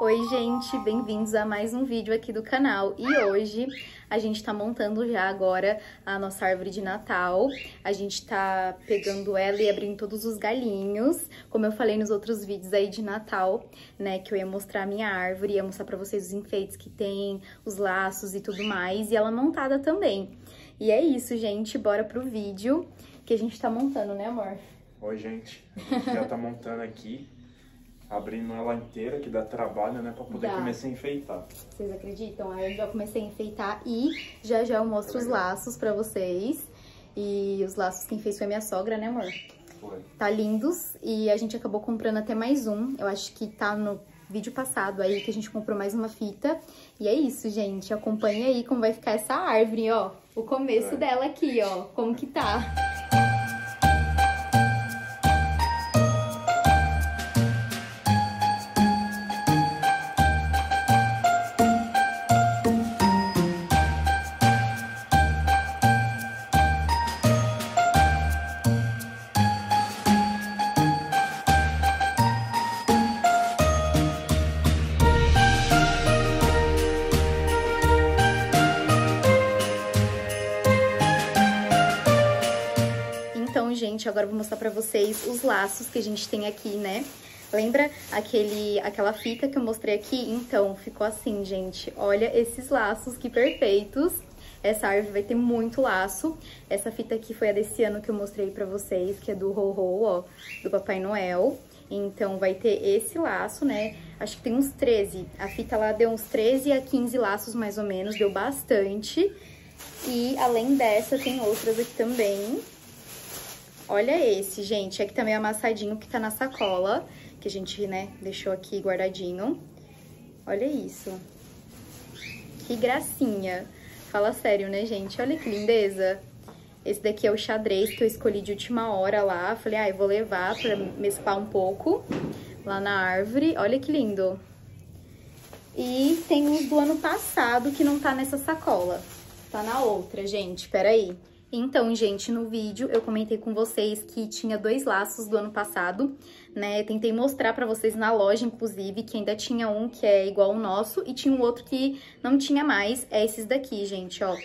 Oi gente, bem-vindos a mais um vídeo aqui do canal. E hoje a gente tá montando já agora a nossa árvore de Natal. A gente tá pegando ela e abrindo todos os galinhos como eu falei nos outros vídeos aí de Natal, né, que eu ia mostrar a minha árvore, ia mostrar pra vocês os enfeites que tem, os laços e tudo mais e ela montada também. E é isso gente, bora pro vídeo que a gente tá montando, né amor? Oi gente, gente já tá montando aqui abrindo ela inteira, que dá trabalho, né? Pra poder Dá. começar a enfeitar. Vocês acreditam? Aí eu já comecei a enfeitar e já já eu mostro os laços pra vocês. E os laços quem fez foi minha sogra, né amor? Foi. Tá lindos e a gente acabou comprando até mais um. Eu acho que tá no vídeo passado aí que a gente comprou mais uma fita. E é isso, gente. Acompanha aí como vai ficar essa árvore, ó. O começo É. dela aqui, ó. Como que tá. Gente, agora eu vou mostrar pra vocês os laços que a gente tem aqui, né? Lembra aquele, aquela fita que eu mostrei aqui? Então, ficou assim, gente. Olha esses laços, que perfeitos. Essa árvore vai ter muito laço. Essa fita aqui foi a desse ano que eu mostrei pra vocês, que é do Ho-Ho, ó, do Papai Noel. Então, vai ter esse laço, né? Acho que tem uns 13. A fita lá deu uns 13 a 15 laços, mais ou menos. Deu bastante. E, além dessa, tem outras aqui também. Olha esse, gente. Aqui também é amassadinho que tá na sacola, que a gente, né, deixou aqui guardadinho. Olha isso. Que gracinha. Fala sério, né, gente? Olha que lindeza. Esse daqui é o xadrez que eu escolhi de última hora lá. Falei, ah, eu vou levar pra mesclar um pouco lá na árvore. Olha que lindo. E tem uns do ano passado que não tá nessa sacola. Tá na outra, gente. Peraí. Então, gente, no vídeo eu comentei com vocês que tinha dois laços do ano passado, né? Tentei mostrar pra vocês na loja, inclusive, que ainda tinha um que é igual ao nosso e tinha um outro que não tinha mais. É esses daqui, gente, ó.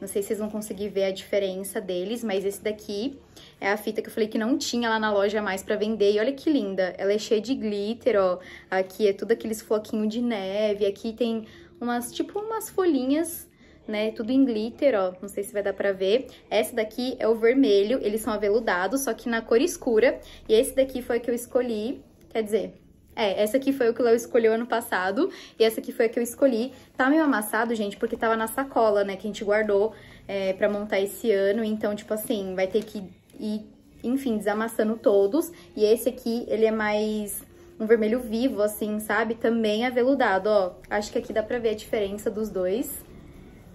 Não sei se vocês vão conseguir ver a diferença deles, mas esse daqui é a fita que eu falei que não tinha lá na loja mais pra vender. E olha que linda, ela é cheia de glitter, ó. Aqui é tudo aqueles floquinhos de neve, aqui tem umas, tipo, umas folhinhas né? Tudo em glitter, ó. Não sei se vai dar pra ver. Essa daqui é o vermelho, eles são aveludados, só que na cor escura. E esse daqui foi que eu escolhi, quer dizer... É, essa aqui foi o que o Léo escolheu ano passado, e essa aqui foi a que eu escolhi. Tá meio amassado, gente, porque tava na sacola, né, que a gente guardou é, pra montar esse ano. Então, tipo assim, vai ter que ir, enfim, desamassando todos. E esse aqui, ele é mais um vermelho vivo, assim, sabe? Também aveludado, ó. Acho que aqui dá pra ver a diferença dos dois.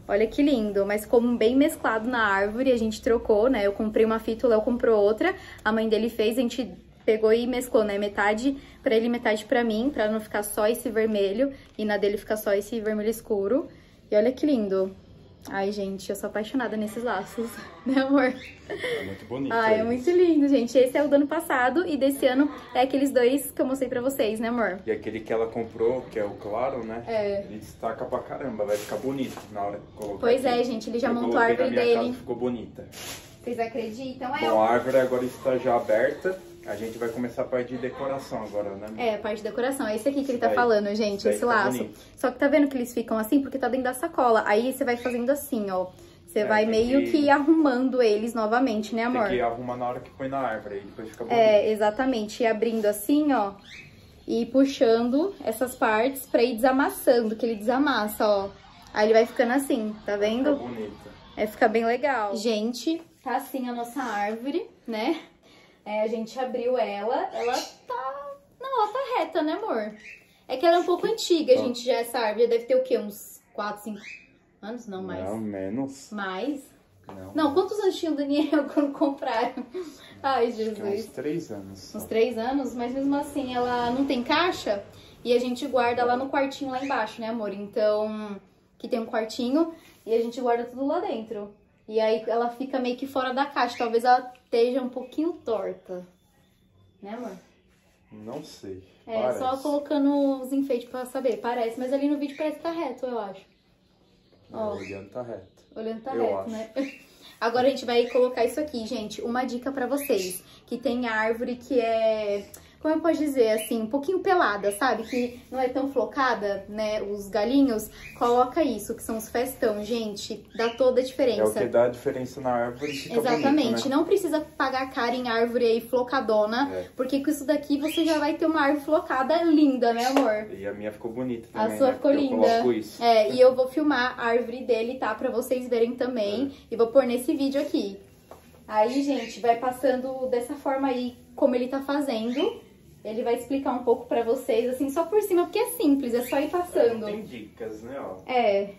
Olha que lindo, mas como bem mesclado na árvore, a gente trocou, né? Eu comprei uma fita, o Léo comprou outra, a mãe dele fez, a gente pegou e mesclou, né? Metade pra ele, metade pra mim, pra não ficar só esse vermelho e na dele ficar só esse vermelho escuro. E olha que lindo. Ai, gente, eu sou apaixonada nesses laços, né, amor? É muito bonito. Ai, é muito lindo, gente. Esse é o do ano passado e desse ano é aqueles dois que eu mostrei pra vocês, né, amor? E aquele que ela comprou, que é o claro, né? É. Ele destaca pra caramba, vai ficar bonito na hora que colocar Pois aqui. é, gente, ele já Eu montou a árvore dele. Casa, ficou bonita. Vocês acreditam? É, Bom, a árvore agora está já aberta. A gente vai começar a parte de decoração agora, né? É, a parte de decoração. É esse aqui que ele tá Daí- falando, gente, esse fica laço. bonito. Só que tá vendo que eles ficam assim? Porque tá dentro da sacola. Aí você vai fazendo assim, ó. Você É, vai meio que- que... arrumando eles novamente, né, amor? Tem que arrumar na hora que põe na árvore, aí depois fica bonito. É, exatamente. E abrindo assim, ó. E puxando essas partes pra ir desamassando, que ele desamassa, ó. Aí ele vai ficando assim, tá Fica vendo? bonito. É, fica bem legal. Gente, tá assim a nossa árvore, né? É, a gente abriu ela, ela tá... Não, ela tá reta, né, amor? É que ela é um pouco antiga, Tá. gente, já essa árvore. Deve ter o quê? Uns 4, 5 anos? Não, mais. Não, menos. Mais? Não. Não, quantos anos tinha o Daniel quando compraram? Ai, Acho é uns Jesus. três anos. Uns 3 anos, mas mesmo assim, ela não tem caixa e a gente guarda lá no quartinho lá embaixo, né, amor? Então, que tem um quartinho e a gente guarda tudo lá dentro. E aí ela fica meio que fora da caixa. Talvez ela esteja um pouquinho torta. Né, amor? Não sei. É, Parece. só colocando os enfeites pra saber. Parece, mas ali no vídeo parece que tá reto, eu acho. Não, olhando tá reto. Olhando tá Eu reto, acho. né? Agora a gente vai colocar isso aqui, gente. Uma dica pra vocês. Que tem árvore que é... Como eu posso dizer, assim, um pouquinho pelada, sabe? Que não é tão flocada, né? Os galinhos. Coloca isso, que são os festão, gente. Dá toda a É o diferença. que dá a diferença na árvore fica Exatamente. bonito, né? Não precisa pagar cara em árvore aí flocadona. É. Porque com isso daqui você já vai ter uma árvore flocada linda, né, amor? E a minha ficou bonita A também, sua né? ficou Porque linda. Eu coloco isso. É, e eu vou filmar a árvore dele, tá? Pra vocês verem também. E vou pôr nesse vídeo aqui. Aí, gente, vai passando dessa forma aí, como ele tá fazendo. Ele vai explicar um pouco pra vocês, assim, só por cima, porque é simples, é só ir Não passando. tem dicas, né? Ó. É,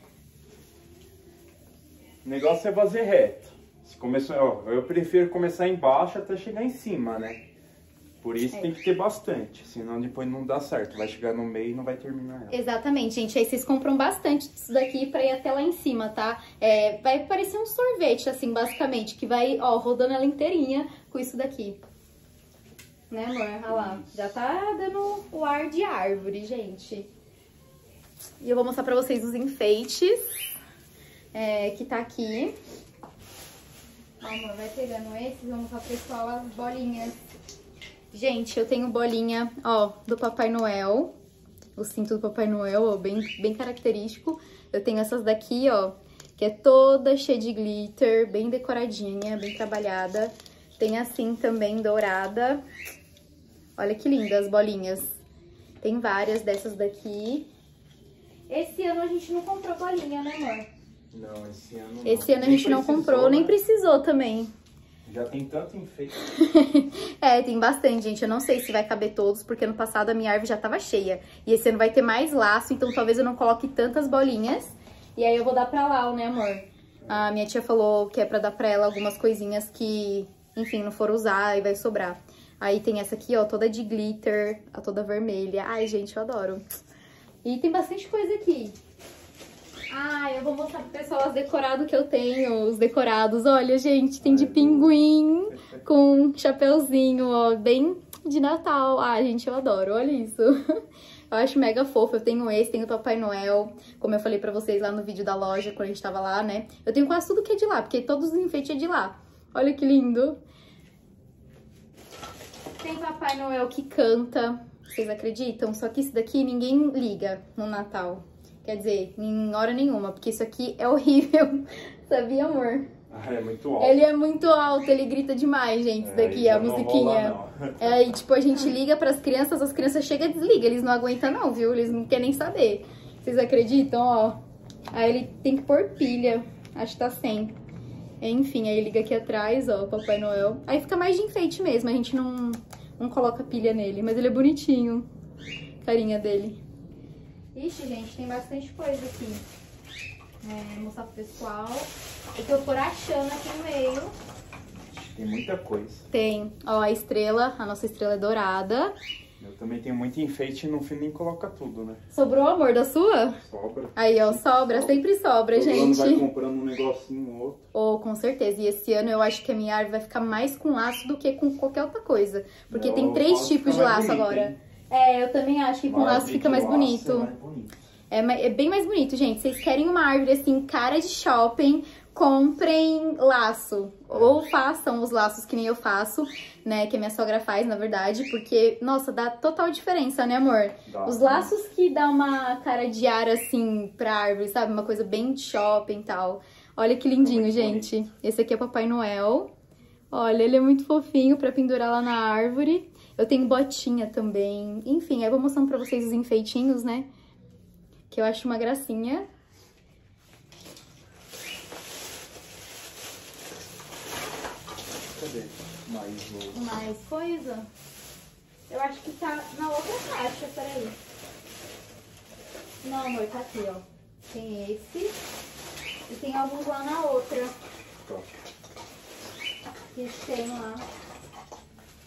O negócio é fazer reto. Se começar, ó, eu prefiro começar embaixo até chegar em cima, né? Por isso É. tem que ter bastante, senão depois não dá certo. Vai chegar no meio e não vai terminar ela. exatamente, gente. Aí vocês compram bastante disso daqui pra ir até lá em cima, tá? É, vai parecer um sorvete, assim, basicamente, que vai, ó, rodando ela inteirinha com isso daqui. Né, amor? Olha lá. Já tá dando o ar de árvore, gente. E eu vou mostrar pra vocês os enfeites é, que tá aqui. Ó, amor, vai pegando esses, vou mostrar pro pessoal as bolinhas. Gente, eu tenho bolinha, ó, do Papai Noel. O cinto do Papai Noel, ó, bem, bem característico. Eu tenho essas daqui, ó, que é toda cheia de glitter, bem decoradinha, bem trabalhada. Tem assim também, dourada. Olha que lindas as bolinhas. Tem várias dessas daqui. Esse ano a gente não comprou bolinha, né, amor? Não, esse ano não. Esse ano a Nem gente não precisou, comprou, nem né? precisou também. Já tem tanto enfeite. É, tem bastante, gente. Eu não sei se vai caber todos, porque ano passado a minha árvore já tava cheia. E esse ano vai ter mais laço, então talvez eu não coloque tantas bolinhas. E aí eu vou dar pra Lau, né, amor? A minha tia falou que é pra dar pra ela algumas coisinhas que, enfim, não for usar e vai sobrar. Aí tem essa aqui, ó, toda de glitter, a toda vermelha. Ai, gente, eu adoro. E tem bastante coisa aqui. Ah, eu vou mostrar pro pessoal as decorados que eu tenho, os decorados. Olha, gente, tem de pinguim com um chapeuzinho, ó, bem de Natal. Ah, gente, eu adoro, olha isso. Eu acho mega fofo, eu tenho esse, tenho o Papai Noel, como eu falei pra vocês lá no vídeo da loja, quando a gente tava lá, né? Eu tenho quase tudo que é de lá, porque todos os enfeites é de lá. Olha que lindo. Tem Papai Noel que canta, vocês acreditam? Só que isso daqui ninguém liga no Natal. Quer dizer, em hora nenhuma, porque isso aqui é horrível. Sabia, amor? Ah, é muito alto. Ele é muito alto, ele grita demais, gente. Isso daqui, É, a musiquinha. rola. É, e tipo, a gente liga pras crianças, as crianças chegam e desligam. Eles não aguentam, não, viu? Eles não querem nem saber. Vocês acreditam, ó? Aí ele tem que pôr pilha. Acho que tá sem. Enfim, aí liga aqui atrás, ó, o Papai Noel. Aí fica mais de enfeite mesmo, a gente não, não coloca pilha nele. Mas ele é bonitinho. Carinha dele. Ixi, gente, tem bastante coisa aqui. É, mostrar pro pessoal. Eu tô por achando aqui no meio. Tem muita coisa. Tem, ó, a estrela, a nossa estrela é dourada. Eu também tenho muito enfeite e no fim nem coloca tudo, né? Sobrou amor da sua? Sobra. Aí, ó, sobra, sempre sobra, Todo ano vai gente. comprando um negocinho ou outro. Oh, com certeza. E esse ano eu acho que a minha árvore vai ficar mais com laço do que com qualquer outra coisa. Porque tem três tipos de laço bonito, agora. hein? É, eu também acho que com laço fica mais laço bonito. É mais bonito. É, é bem mais bonito, gente. Vocês querem uma árvore assim, cara de shopping, comprem laço. Ou façam os laços que nem eu faço, né? Que a minha sogra faz, na verdade. Porque, nossa, dá total diferença, né, amor? Dá. Os laços que dá uma cara de ar assim pra árvore, sabe? Uma coisa bem de shopping e tal. Olha que lindinho, Muito gente. Esse aqui é Papai Noel. Olha, ele é muito fofinho pra pendurar lá na árvore. Eu tenho botinha também. Enfim, eu vou mostrando pra vocês os enfeitinhos, né? Que eu acho uma gracinha. Cadê? Mais o... Mais coisa? Eu acho que tá na outra caixa, peraí. Não, amor, tá aqui, ó. Tem esse. E tem alguns lá na outra. Tá. que tem lá.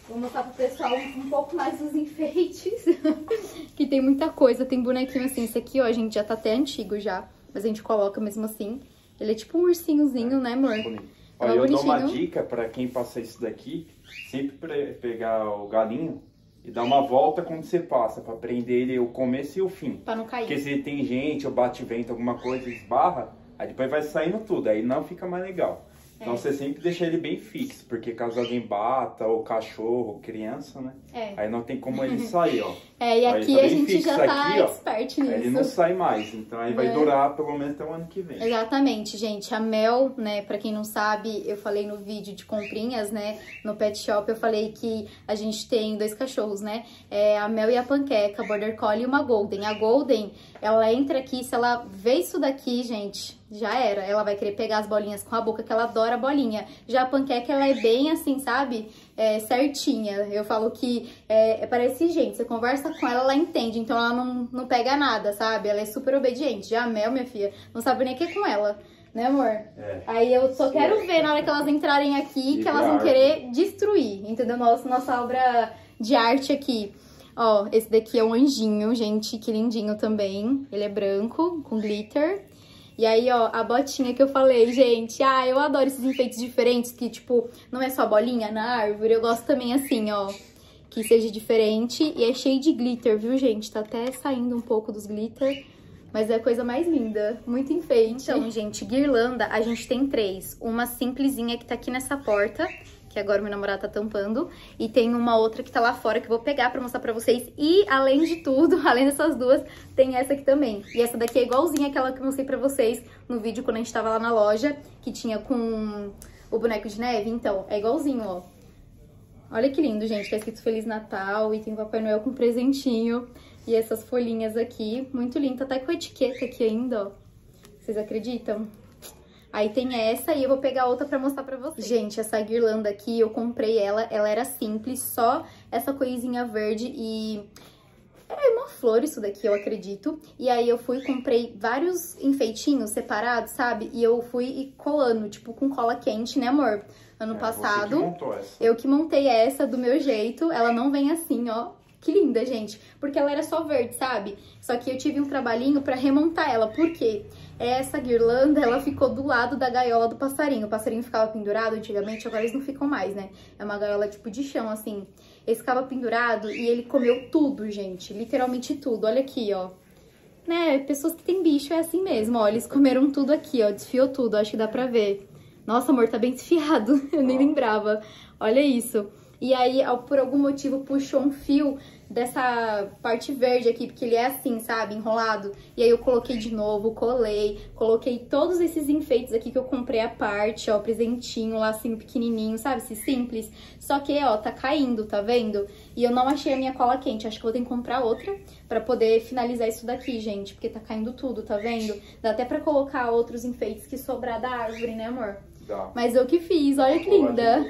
Vou mostrar pro pessoal um, pouco mais dos enfeites. que tem muita coisa. Tem bonequinho assim. Esse aqui, ó, gente, já tá até antigo já. Mas a gente coloca mesmo assim. Ele é tipo um ursinhozinho, né, amor? Bonito. Eu dou uma bonitinho. dica pra quem passa isso daqui, sempre pre- pegar o galinho e dá uma volta quando você passa, pra prender ele o começo e o fim. Pra não cair. Porque se tem gente ou bate vento, alguma coisa, esbarra, aí depois vai saindo tudo, aí não fica mais legal. Então É. você sempre deixa ele bem fixo, porque caso alguém bata, ou cachorro, ou criança, né? É. Aí não tem como ele sair, ó. É, e aqui a gente já tá aqui, ó. expert Aí ele não nisso. sai mais, então aí vai Né? durar pelo menos até o ano que vem. Exatamente, gente. A Mel, né, pra quem não sabe, eu falei no vídeo de comprinhas, né, no pet shop, eu falei que a gente tem dois cachorros, né, é a Mel e a Panqueca, Border Collie e uma Golden. A Golden, ela entra aqui, se ela vê isso daqui, gente, já era. Ela vai querer pegar as bolinhas com a boca, que ela adora bolinha. Já a Panqueca, ela é bem assim, sabe, é, certinha. Eu falo que é, é parece gente, você conversa com ela, ela entende, então ela não, não pega nada, sabe? Ela é super obediente. Já a Mel, minha filha, não sabe nem o que é com ela. Né, amor? É. Aí eu só quero ver na hora que elas entrarem aqui que elas vão querer destruir, entendeu? Nossa, nossa obra de arte aqui. Ó, esse daqui é um anjinho, gente, que lindinho também. Ele é branco, com glitter. E aí, ó, a botinha que eu falei, gente. Ah, eu adoro esses enfeites diferentes, que, tipo, não é só bolinha na árvore. Eu gosto também assim, ó, que seja diferente. E é cheio de glitter, viu, gente? Tá até saindo um pouco dos glitter. Mas é a coisa mais linda, muito enfeite. Então, gente, guirlanda, a gente tem três. Uma simplesinha que tá aqui nessa porta, que agora meu namorado tá tampando. E tem uma outra que tá lá fora, que eu vou pegar pra mostrar pra vocês. E, além de tudo, além dessas duas, tem essa aqui também. E essa daqui é igualzinha àquela que eu mostrei pra vocês no vídeo quando a gente tava lá na loja, que tinha com o boneco de neve. Então, é igualzinho, ó. Olha que lindo, gente. Tá escrito Feliz Natal e tem o Papai Noel com presentinho. E essas folhinhas aqui, muito lindo. Tá até com etiqueta aqui ainda, ó. Vocês acreditam? Aí tem essa e eu vou pegar outra pra mostrar pra vocês. Gente, essa guirlanda aqui, eu comprei ela. Ela era simples, só essa coisinha verde e... É uma flor isso daqui, eu acredito. E aí eu fui e comprei vários enfeitinhos separados, sabe? E eu fui e colando, tipo, com cola quente, né, amor? Ano É, passado. Você que montou essa. Eu que montei essa do meu jeito, ela não vem assim, ó. Que linda, gente. Porque ela era só verde, sabe? Só que eu tive um trabalhinho pra remontar ela. Por quê? Essa guirlanda, ela ficou do lado da gaiola do passarinho. O passarinho ficava pendurado antigamente, agora eles não ficam mais, né? É uma gaiola tipo de chão, assim. Ele ficava pendurado e ele comeu tudo, gente. Literalmente tudo. Olha aqui, ó. Né? Pessoas que têm bicho é assim mesmo, ó. Eles comeram tudo aqui, ó. Desfiou tudo, acho que dá pra ver. Nossa, amor, tá bem desfiado. Eu nem lembrava. Olha isso. E aí, por algum motivo, puxou um fio dessa parte verde aqui, porque ele é assim, sabe? Enrolado. E aí eu coloquei de novo, colei, coloquei todos esses enfeites aqui que eu comprei à parte, ó, presentinho, lacinho pequenininho, sabe? Esse simples. Só que, ó, tá caindo, tá vendo? E eu não achei a minha cola quente, acho que vou ter que comprar outra pra poder finalizar isso daqui, gente, porque tá caindo tudo, tá vendo? Dá até pra colocar outros enfeites que sobrar da árvore, né, amor? Dá. Mas eu que fiz, olha que linda.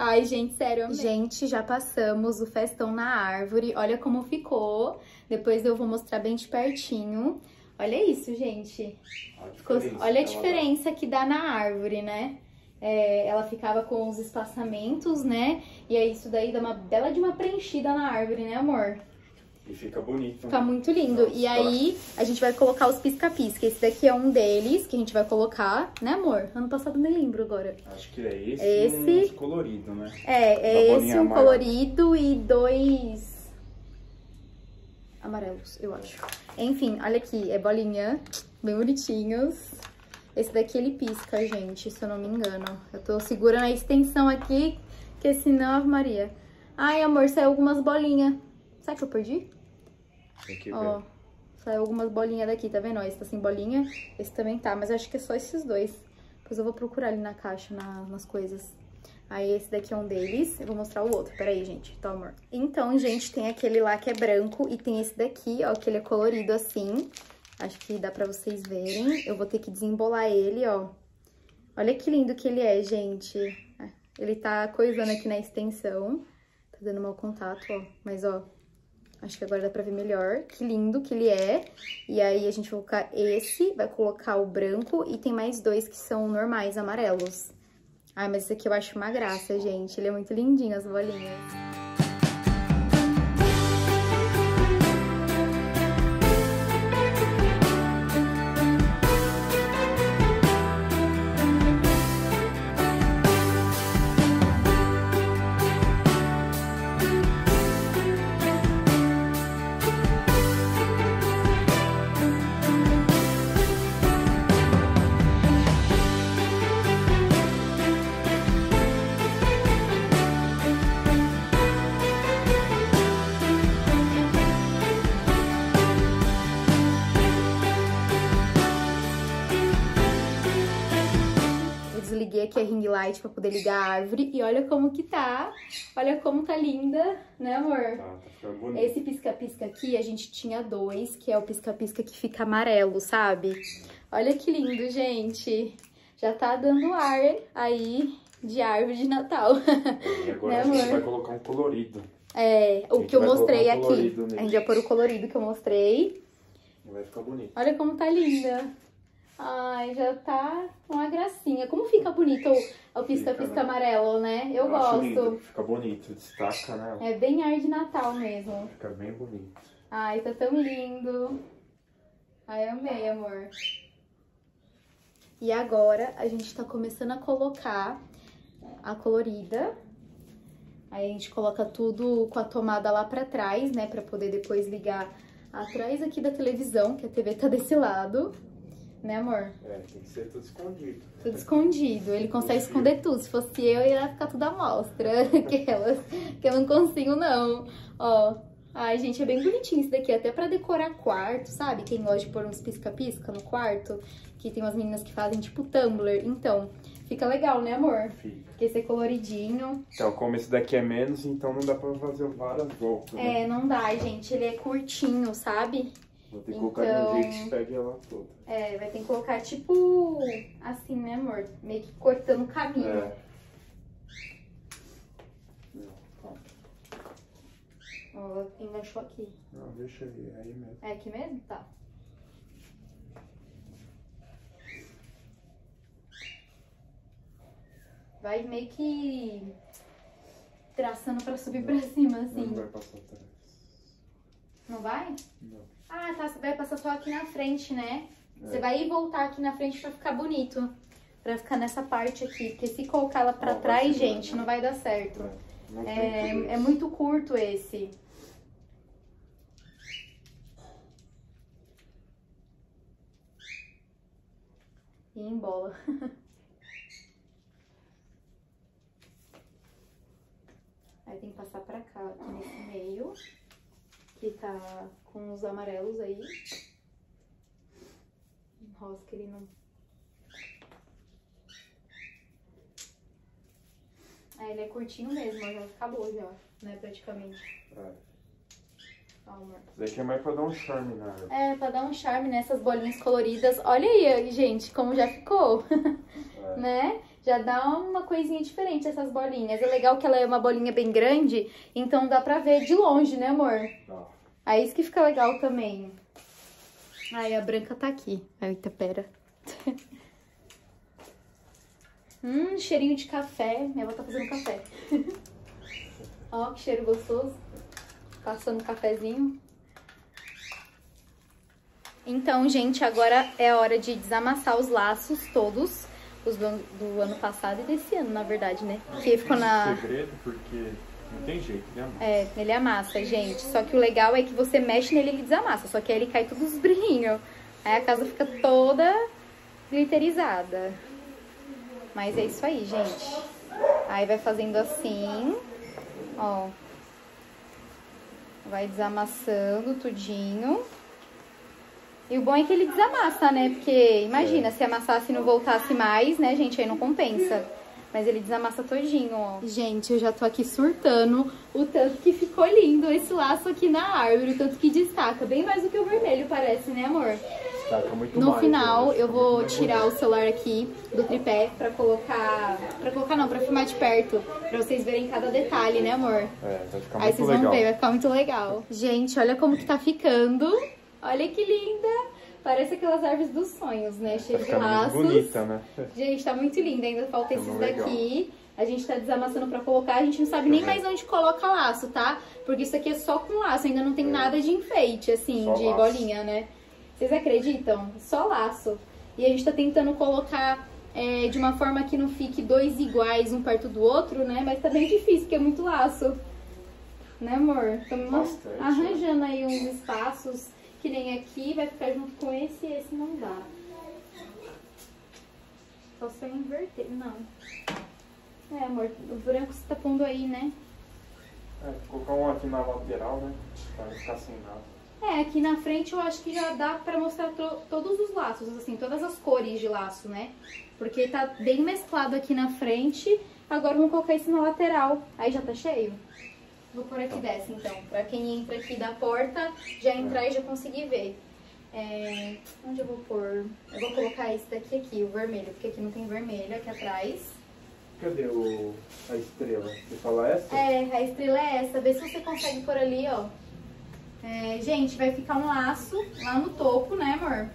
Ai, gente, sério, amei. Gente, já passamos o festão na árvore. Olha como ficou. Depois eu vou mostrar bem de pertinho. Olha isso, gente. a Ficou- diferença Olha a diferença que dá na árvore, né? É, ela ficava com os espaçamentos, né? E aí isso daí dá uma bela de uma preenchida na árvore, né, amor? E fica bonito. Fica né? muito lindo. Nossa, E aí, a gente vai colocar os pisca-pisca. Esse daqui é um deles que a gente vai colocar, né, amor? Ano passado nem lembro agora. Acho que é esse, Esse. uns colorido, né? É, é esse, um amarela. colorido e dois amarelos, eu acho. Enfim, olha aqui, é bolinha, bem bonitinhos. Esse daqui ele pisca, gente, se eu não me engano. Eu tô segurando a extensão aqui, que senão, Ave Maria. Ai, amor, saiu algumas bolinhas. Será que eu perdi? Ver. Ó, saiu algumas bolinhas daqui, tá vendo? Esse tá sem bolinha, esse também tá, mas acho que é só esses dois. Depois eu vou procurar ali na caixa, na- nas coisas. Aí esse daqui é um deles, eu vou mostrar o outro, peraí, gente, tá, amor? Então, gente, tem aquele lá que é branco e tem esse daqui, ó, que ele é colorido assim. Acho que dá pra vocês verem. Eu vou ter que desembolar ele, ó. Olha que lindo que ele é, gente. Ah, Ele tá coisando aqui na extensão. Tá dando mau contato, ó. Mas, ó, Acho que agora dá pra ver melhor. Que lindo que ele é. E aí a gente vai colocar esse, vai colocar o branco e tem mais dois que são normais, amarelos. Ai, mas esse aqui eu acho uma graça, gente. Ele é muito lindinho, as bolinhas. Peguei aqui a ring light pra poder ligar a árvore. E olha como que tá. Olha como tá linda, né, amor? Tá, tá ficando bonito. Esse pisca-pisca aqui, a gente tinha dois, que é o pisca-pisca que fica amarelo, sabe? Olha que lindo, gente. Já tá dando ar aí de árvore de Natal. E agora Né, a gente amor? vai colocar um colorido. É, o que eu mostrei aqui. nele. A gente vai pôr o colorido que eu mostrei. Vai ficar bonito. Olha como tá linda. Ai, já tá uma gracinha. Como fica bonito o- o pisca-pisca Fica, né? amarelo, né? Eu, acho gosto. lindo, Fica bonito, destaca, né? É bem ar de Natal mesmo. Fica bem bonito. Ai, tá tão lindo. Ai, amei, amor. E agora a gente tá começando a colocar a colorida. Aí a gente coloca tudo com a tomada lá pra trás, né? Pra poder depois ligar atrás aqui da televisão, que a TV tá desse lado. Né, amor? É, tem que ser tudo escondido. Tudo escondido. Ele consegue esconder tudo. Se fosse eu, ia ficar tudo à mostra. Aquelas que eu não consigo, não. Ó. Ai, gente, é bem bonitinho isso daqui. Até pra decorar quarto, sabe? Quem gosta de pôr uns pisca-pisca no quarto. Que tem umas meninas que fazem tipo Tumblr. Então, fica legal, né, amor? Fica. Porque esse é coloridinho. Então, como esse daqui é menos, então não dá pra fazer várias voltas. né? É, não dá, gente. Ele é curtinho, sabe? Vou ter que colocar de então- um jeito que pegue ela toda. É, vai ter que colocar tipo assim, né, amor? Meio que cortando o caminho. É. Não, calma. Ó, enganchou aqui. Não, deixa aí, é aí mesmo. É aqui mesmo? Tá. Vai meio que traçando pra subir pra cima, assim. Não vai passar atrás. Não vai? Não. Ah, tá. Você vai passar só aqui na frente, né? É. Você vai ir voltar aqui na frente pra ficar bonito. Pra ficar nessa parte aqui. Porque se colocar ela pra Não, trás, gente, não vai dar certo. É, É, é muito curto esse. E embola. Aí tem que passar pra cá, aqui nesse meio. Que tá com os amarelos aí. Rosa que ele não É, ele é curtinho mesmo, ó, já acabou já, né, praticamente. É. Ó, amor. Esse daqui é mais pra dar um charme na árvore. É, pra dar um charme nessas bolinhas coloridas. Olha aí, gente, como já ficou, É. né? Já dá uma coisinha diferente essas bolinhas. É legal que ela é uma bolinha bem grande, então dá pra ver de longe, né, amor? Aí isso que fica legal também. Ai, a branca tá aqui. Eita, pera. hum, cheirinho de café. Minha avó tá fazendo café. Ó, que cheiro gostoso. Passando um cafezinho. Então, gente, agora é a hora de desamassar os laços todos. Os do, ano- do ano passado e desse ano, na verdade, né? Que ficou na... Segredo, porque não tem jeito, né, amor? É, ele amassa, gente. Só que o legal é que você mexe nele e ele desamassa. Só que aí ele cai todos os brilhinhos. Aí a casa fica toda glitterizada. Mas é isso aí, gente. Aí vai fazendo assim, ó. Vai desamassando tudinho. E o bom é que ele desamassa, né? Porque, imagina, se amassasse e não voltasse mais, né, gente? Aí não compensa. Mas ele desamassa todinho, ó. Gente, eu já tô aqui surtando o tanto que ficou lindo esse laço aqui na árvore. O tanto que destaca. Bem mais do que o vermelho, parece, né, amor? Destaca muito No mais, final, né? eu vou tirar o celular aqui do tripé pra colocar... Pra colocar não, pra filmar de perto. Pra vocês verem cada detalhe, né, amor? É, vai ficar Aí muito vocês legal. vão ver, vai ficar muito legal. Gente, olha como que tá ficando. Olha que linda. Parece aquelas árvores dos sonhos, né? Vai Cheio de laços. bonita, né? Gente, tá muito linda. Ainda falta Tá esses legal. daqui. A gente tá desamassando pra colocar. A gente não sabe nem mais onde coloca laço, tá? Porque isso aqui é só com laço. Ainda não tem É. nada de enfeite, assim, Só de laço. bolinha, né? Vocês acreditam? Só laço. E a gente tá tentando colocar é, de uma forma que não fique dois iguais, um perto do outro, né? Mas tá bem difícil, porque é muito laço. Né, amor? Estamos Bastante, arranjando aí uns espaços que nem aqui, vai ficar junto com esse e esse não dá. Só se eu inverter. Não. É, amor, o branco você tá pondo aí, né? É, colocar um aqui na lateral, né? Pra não ficar sem nada. É, aqui na frente eu acho que já dá pra mostrar todos os laços, assim, todas as cores de laço, né? Porque tá bem mesclado aqui na frente, agora vamos colocar isso na lateral. Aí já tá cheio? Vou pôr aqui dessa, então, pra quem entra aqui da porta já entrar e já conseguir ver. É, onde eu vou pôr? Eu vou colocar esse daqui aqui, o vermelho, porque aqui não tem vermelho, aqui atrás. Cadê o, a estrela? Você fala essa? É, a estrela é essa. Vê se você consegue por ali, ó. É, gente, vai ficar um laço lá no topo, né, amor?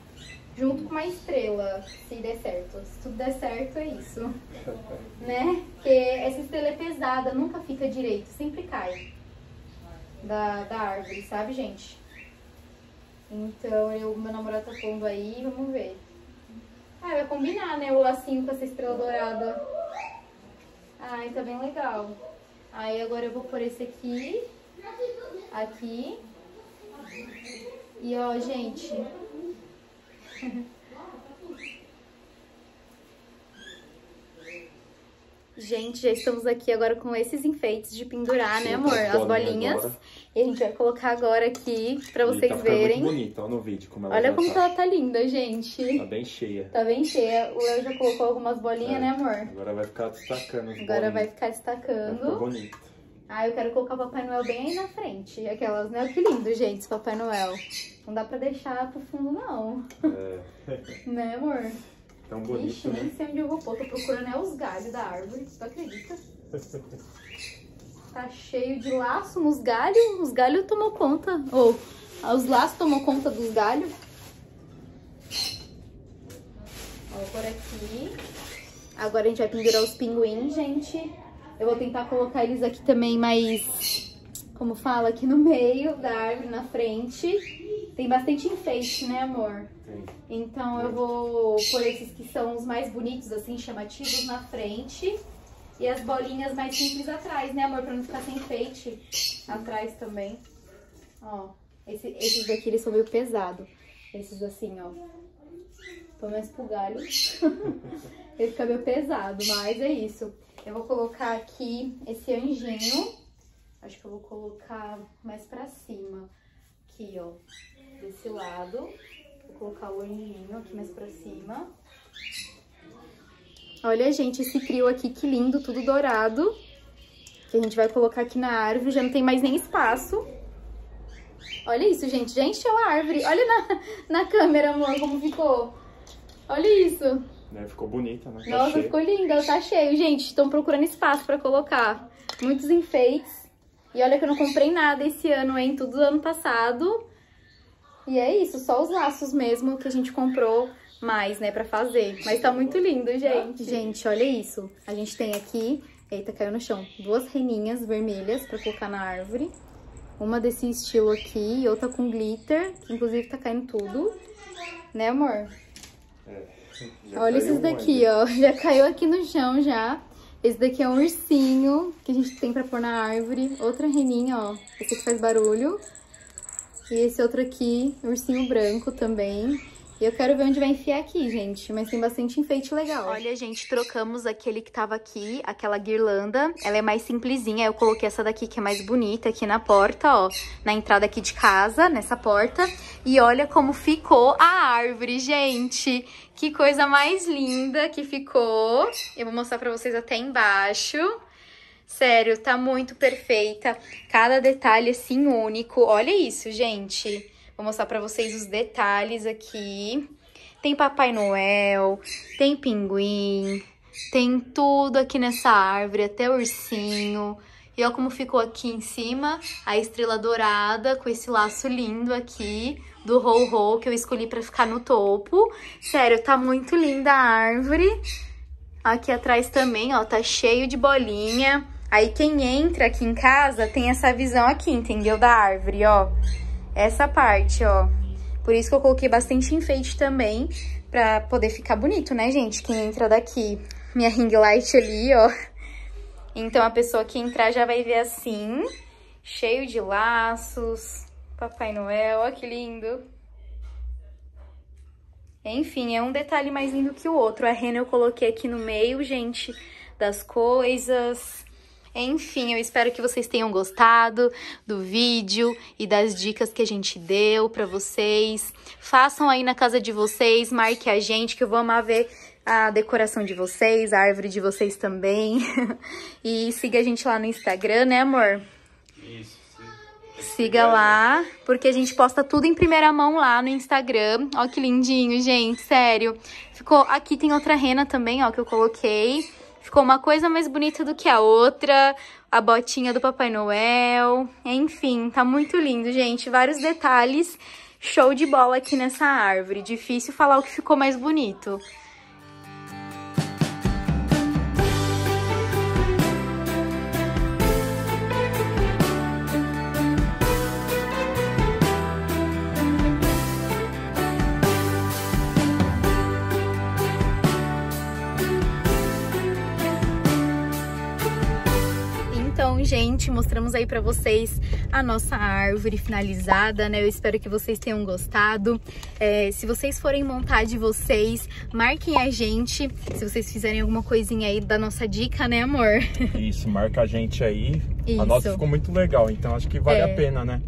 Junto com uma estrela, se der certo. Se tudo der certo, é isso. né? Porque essa estrela é pesada, nunca fica direito, sempre cai da, da árvore, sabe, gente? Então, eu, meu namorado tá pondo aí, vamos ver. Ah, vai combinar, né, o lacinho com essa estrela dourada. Ai, tá bem legal. Aí agora eu vou pôr esse aqui, aqui. E ó, gente. Gente, já estamos aqui agora com esses enfeites de pendurar, né, amor? As bolinhas. Agora. E a gente vai colocar agora aqui pra vocês tá verem. Muito bonita, ó, no vídeo como ela Olha como tá. ela tá linda, gente. Tá bem cheia. Tá bem cheia. O Léo já colocou algumas bolinhas, é. né, amor? Agora vai ficar destacando Agora bolinhas. vai ficar destacando. Vai bonito. Ah, eu quero colocar o Papai Noel bem aí na frente. Aquelas, né? Que lindo, gente, esse Papai Noel. Não dá pra deixar pro fundo, não. É. né, amor? Tão bonito, Ixi, né? nem sei onde eu vou pôr. Tô procurando é os galhos da árvore. Tu acredita? tá cheio de laço nos galhos. Os galhos tomou conta. Ou os laços tomou conta dos galhos. Ó, por aqui. Agora a gente vai pendurar os pinguins, gente. Eu vou tentar colocar eles aqui também mais, como fala, aqui no meio da árvore, na frente. Tem bastante enfeite, né, amor? Tem. Então eu vou pôr esses que são os mais bonitos, assim, chamativos na frente. E as bolinhas mais simples atrás, né, amor? Pra não ficar sem enfeite atrás também. Ó, esse, esses daqui, eles são meio pesados. Esses assim, ó. Pelo menos pro galho. Ele fica meio pesado, mas é isso. Eu vou colocar aqui esse anjinho. Acho que eu vou colocar mais pra cima. Aqui, ó. Desse lado. Vou colocar o anjinho aqui mais pra cima. Olha, gente, esse trio aqui, que lindo, tudo dourado. Que a gente vai colocar aqui na árvore, já não tem mais nem espaço. Olha isso, gente, já encheu a árvore. Olha na, na câmera, amor, como ficou. Olha isso. Né? Ficou bonita, né? Tá Nossa, cheio. ficou linda, tá cheio. Gente, estão procurando espaço pra colocar. Muitos enfeites. E olha que eu não comprei nada esse ano, hein? Tudo ano passado. E é isso, só os laços mesmo que a gente comprou mais, né, pra fazer. Mas tá muito lindo, gente. Gente, olha isso. A gente tem aqui... Eita, caiu no chão. Duas reninhas vermelhas pra colocar na árvore. Uma desse estilo aqui e outra com glitter, que inclusive tá caindo tudo. Né, amor? É. Olha esses daqui, ó. Já caiu aqui no chão já. Esse daqui é um ursinho que a gente tem pra pôr na árvore. Outra reninha, ó. Esse aqui faz barulho. E esse outro aqui, ursinho branco também. Eu quero ver onde vai enfiar aqui, gente. Mas tem bastante enfeite legal. Olha, gente, trocamos aquele que tava aqui, aquela guirlanda. Ela é mais simplesinha. Eu coloquei essa daqui que é mais bonita aqui na porta, ó. Na entrada aqui de casa, nessa porta. E olha como ficou a árvore, gente. Que coisa mais linda que ficou. Eu vou mostrar pra vocês até embaixo. Sério, tá muito perfeita. Cada detalhe, assim, único. Olha isso, gente. Vou mostrar pra vocês os detalhes aqui. Tem Papai Noel, tem pinguim, tem tudo aqui nessa árvore, até ursinho. E olha como ficou aqui em cima, a estrela dourada com esse laço lindo aqui do Ho-Ho que eu escolhi pra ficar no topo. Sério, tá muito linda a árvore. Aqui atrás também, ó, tá cheio de bolinha. Aí quem entra aqui em casa tem essa visão aqui, entendeu? Da árvore, ó essa parte, ó. Por isso que eu coloquei bastante enfeite também, pra poder ficar bonito, né, gente? Quem entra daqui, minha ring light ali, ó. Então, a pessoa que entrar já vai ver assim, cheio de laços, Papai Noel, ó que lindo. Enfim, é um detalhe mais lindo que o outro. A rena eu coloquei aqui no meio, gente, das coisas. Enfim, eu espero que vocês tenham gostado do vídeo e das dicas que a gente deu pra vocês. Façam aí na casa de vocês, marque a gente que eu vou amar ver a decoração de vocês, a árvore de vocês também. e siga a gente lá no Instagram, né, amor? Isso. Siga lá, porque a gente posta tudo em primeira mão lá no Instagram. Ó que lindinho, gente, sério. Ficou aqui tem outra rena também, ó, que eu coloquei. Ficou uma coisa mais bonita do que a outra. A botinha do Papai Noel. Enfim, tá muito lindo, gente. Vários detalhes. Show de bola aqui nessa árvore. Difícil falar o que ficou mais bonito. Gente, mostramos aí pra vocês a nossa árvore finalizada, né? Eu espero que vocês tenham gostado. É, se vocês forem montar de vocês, marquem a gente. Se vocês fizerem alguma coisinha aí da nossa dica, né, amor? Isso, marca a gente aí. Isso. A nossa ficou muito legal, então acho que vale É. a pena, né?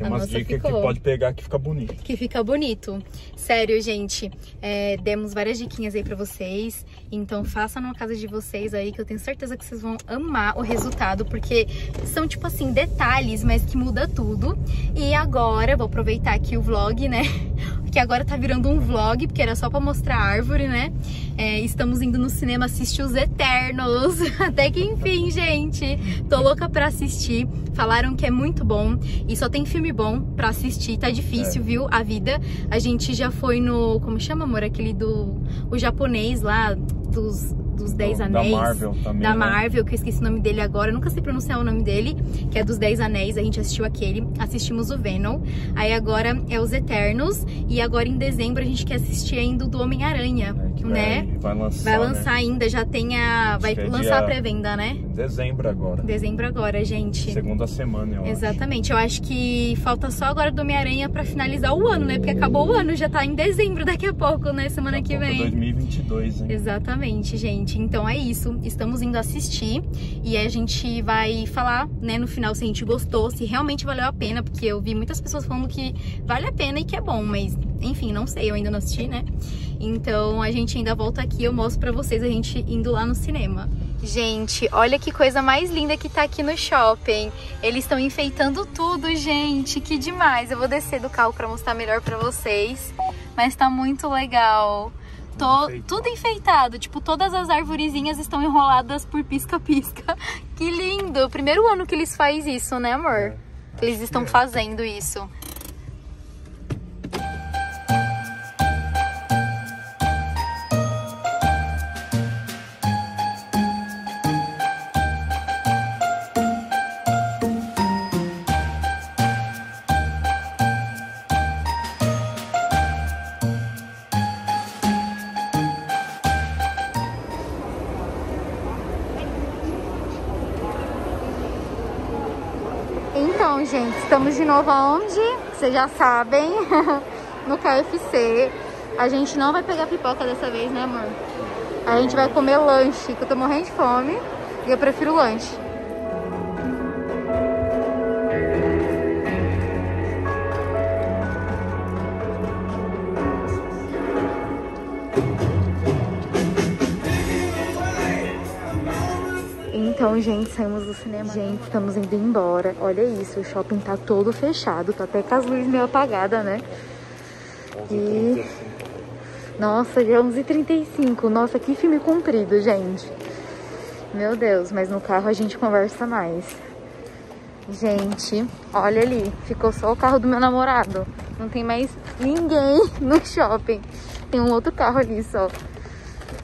Tem A umas dicas ficou. que pode pegar que fica bonito. que fica bonito. Sério, gente, é, demos várias diquinhas aí pra vocês, então façam na casa de vocês aí, que eu tenho certeza que vocês vão amar o resultado, porque são, tipo assim, detalhes, mas que muda tudo. E agora, vou aproveitar aqui o vlog, né, que agora tá virando um vlog, porque era só pra mostrar a árvore, né, É, estamos indo no cinema assistir Os Eternos, até que enfim, gente, tô louca pra assistir, falaram que é muito bom, e só tem filme bom pra assistir, tá difícil, É. viu, a vida. A gente já foi no, como chama, amor, aquele do, o japonês lá, dos, dos Dez Do- Anéis. Da Marvel também. Da né? Marvel, que eu esqueci o nome dele agora, eu nunca sei pronunciar o nome dele, que é dos Dez Anéis, a gente assistiu aquele, assistimos o Venom, aí agora é os Eternos, e agora em dezembro a gente quer assistir ainda o do Homem-Aranha, É, vai- né? Vai lançar. Vai né? lançar ainda, já tem a. Vai é lançar a pré-venda, né? Em dezembro agora. Dezembro agora, gente. Segunda semana, eu acho. Exatamente, eu acho que falta só agora do Homem-Aranha pra finalizar o ano, né? Porque acabou o ano, já tá em dezembro daqui a pouco, né? Semana Daqui que é vem. 2022, hein? Exatamente, gente. Então é isso. Estamos indo assistir e a gente vai falar, né, no final se a gente gostou, se realmente valeu a pena, porque eu vi muitas pessoas falando que vale a pena e que é bom, mas enfim, não sei, eu ainda não assisti, né? Então a gente ainda volta aqui, eu mostro pra vocês a gente indo lá no cinema. Gente, olha que coisa mais linda que tá aqui no shopping. Eles estão enfeitando tudo, gente. Que demais. Eu vou descer do carro pra mostrar melhor pra vocês. Mas tá muito legal. Enfeitado. tudo enfeitado, tipo, todas as arvorezinhas estão enroladas por pisca-pisca. Que lindo! Primeiro ano que eles fazem isso, né, amor? Que eles estão é. fazendo isso. Estamos de novo aonde? Vocês já sabem, no KFC. A gente não vai pegar pipoca dessa vez, né, amor? A gente vai comer lanche, que eu tô morrendo de fome e eu prefiro lanche. Gente, saímos do cinema. Gente, estamos indo embora. Olha isso, o shopping tá todo fechado. Tá até com as luzes meio apagadas, né? E... Nossa, já é 11h35. Nossa, que filme comprido, gente. Meu Deus, mas no carro a gente conversa mais. Gente, olha ali. Ficou só o carro do meu namorado. Não tem mais ninguém no shopping. Tem um outro carro ali só.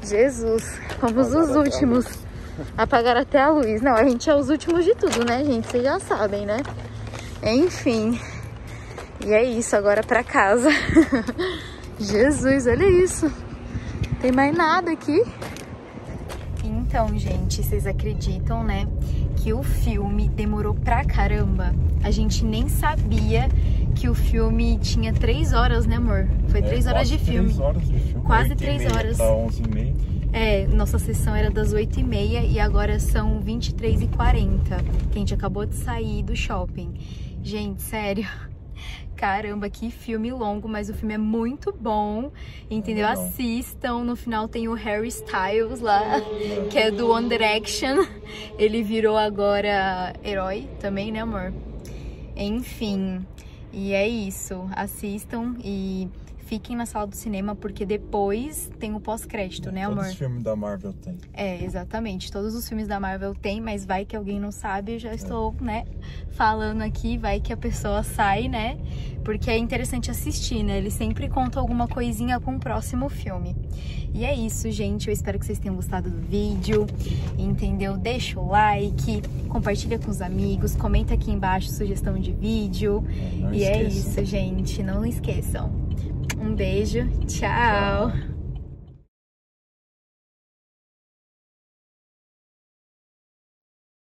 Jesus, fomos os últimos. Apagaram até a luz. Não, a gente é os últimos de tudo, né, gente? Vocês já sabem, né? Enfim. E é isso, agora pra casa. Jesus, olha isso. Tem mais nada aqui. Então, gente, vocês acreditam, né? Que o filme demorou pra caramba. A gente nem sabia que o filme tinha três horas, né, amor? Foi É, três horas quase de filme. Três horas de filme. Quase três horas. Pra 11 e meia. É, nossa sessão era das 8h30 e agora são 23h40, que a gente acabou de sair do shopping. Gente, sério, caramba, que filme longo, mas o filme é muito bom, entendeu? É Assistam, no final tem o Harry Styles lá, que é do One Direction. Ele virou agora herói também, né, amor? Enfim, e é isso. Assistam e fiquem na sala do cinema, porque depois tem o pós-crédito, é, né, amor? Todos os filmes da Marvel tem. É, exatamente. Todos os filmes da Marvel tem, mas vai que alguém não sabe, eu já é. estou, né, falando aqui, vai que a pessoa sai, né? Porque é interessante assistir, né? Ele sempre conta alguma coisinha com o próximo filme. E é isso, gente. Eu espero que vocês tenham gostado do vídeo, entendeu? Deixa o like, compartilha com os amigos, comenta aqui embaixo sugestão de vídeo. É, e é esqueçam. é isso, gente. Não esqueçam. Um beijo, tchau. tchau.